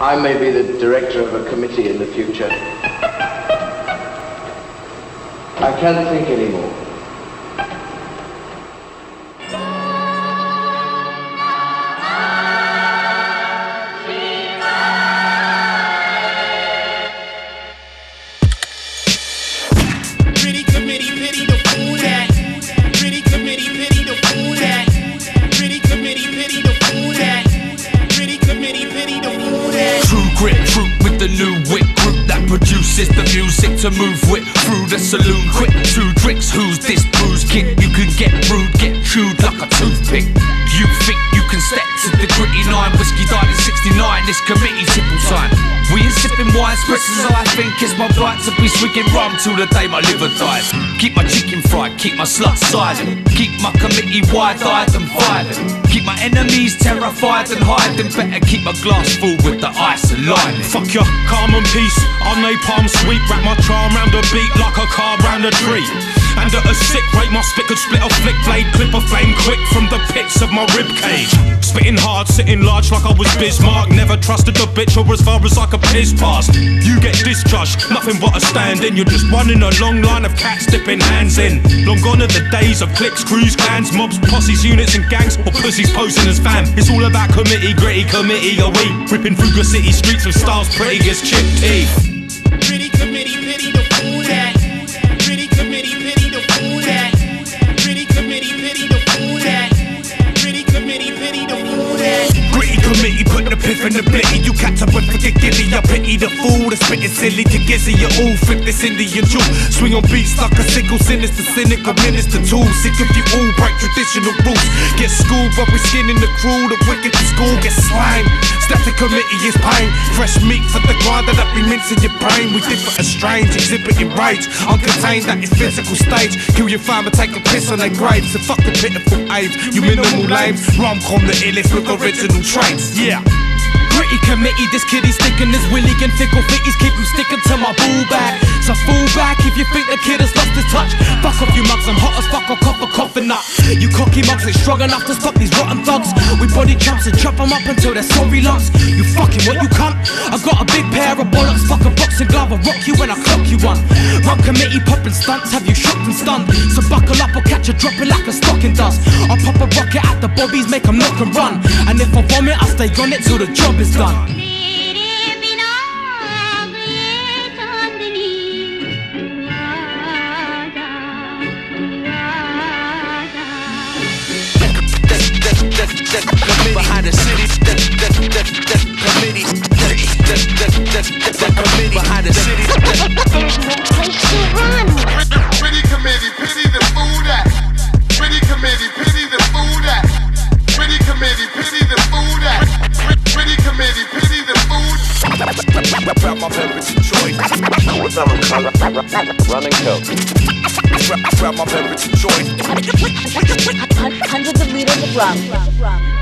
I may be the director of a committee in the future. I can't think anymore. Grit, troop with the new wit group that produces the music to move with through the saloon. Quick, two drinks, who's this bruised kid? You can get rude, get chewed like a toothpick. You think you can step to the gritty nine? Whiskey died in 69, this committee triple time. Sipping wine, spritz I think it's my right to be swigging rum till the day my liver dies. Keep my chicken fried, keep my sluts silent. Keep my committee wide-eyed and violent. Keep my enemies terrified and hiding. Better keep my glass full with the ice and lime. Fuck your calm and peace. I'll napalm sweep, wrap my charm round a beat like a car round a tree. At a sick rate, my spit could split a flick blade, clip a flame quick from the pits of my rib cage. Spitting hard, sitting large like I was Bismarck. Never trusted a bitch or as far as I could piss past. You get discharged, nothing but a stand in. You're just running a long line of cats dipping hands in. Long gone are the days of cliques, crews, clans, mobs, posses, units, and gangs, or pussies posing as fam. It's all about committee, gritty committee. Are we ripping through your city streets with styles pretty as chip teeth? Piff in the blitty. You catch up and forget giddy. I pity the fool that's spitting silly to gizzy. You all flip this Indian jewel. Swing on beats like a sickle, sinister, cynical minister tool. Sick of you all break traditional rules. Get schooled, but we skinning the crew. The wicked to school get slime. Step to committee is pain. Fresh meat for the grinder that we mince in your brain. We differ as strange, exhibiting rage. Uncontained at its physical stage. Kill your family, take a piss on their graves. The pitiful aims. You minimal lames. Rum Com the illest with original traits. Yeah. Gritty committee, this kiddie's thinking this willy and fickle fitties keep him sticking to my ball back. So fall back if you think the kid is touch. Fuck off you mugs, I'm hot as fuck, I'll cough a coughing up. You cocky mugs ain't strong enough to stop these rotten thugs. We body chumps and chop them up until they're sorry lumps. You fucking what you cunt? I got a big pair of bollocks, fuck a boxing glove, I'll rock you when I clock you one. Rum Committee popping stunts, have you shocked and stunned? So buckle up or catch a dropping like a stocking dust. I'll pop a rocket at the bobbies, make 'em knock and run. And if I vomit, I stay on it till the job is done. आजा Behind the city, that, that, that, that committee, that, that, that, that, that committee. Behind the city, There's no place to run Pretty committee, pity the fool that. Pretty committee, pity the fool that. Pretty committee, pity the fool that. Pretty committee, pity the fool. Grab my beverage of choice. Running coke. Grab, grab my beverage of choice. Hundreds of liters of rum.